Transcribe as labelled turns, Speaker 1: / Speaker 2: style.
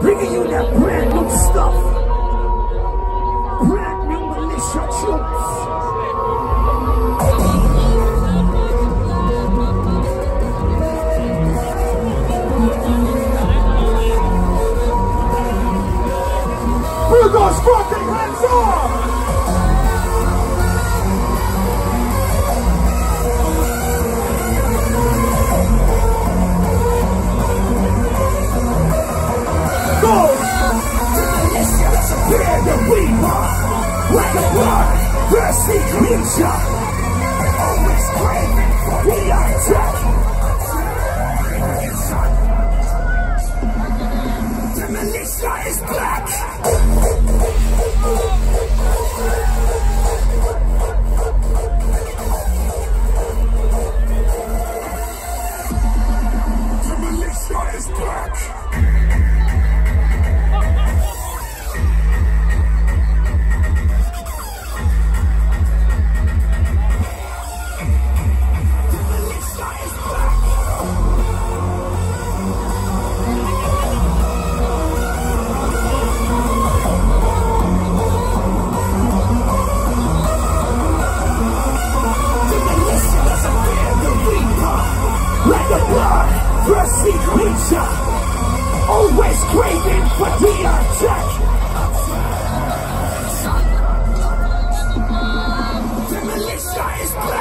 Speaker 1: bringing you that brand new stuff. Brand new militia troops. Burgos fucking hands up! Like a blood, thirsty creature Always craving for the attack The militia is Like a blood, thirsty creature Always craving for the attack The militia is black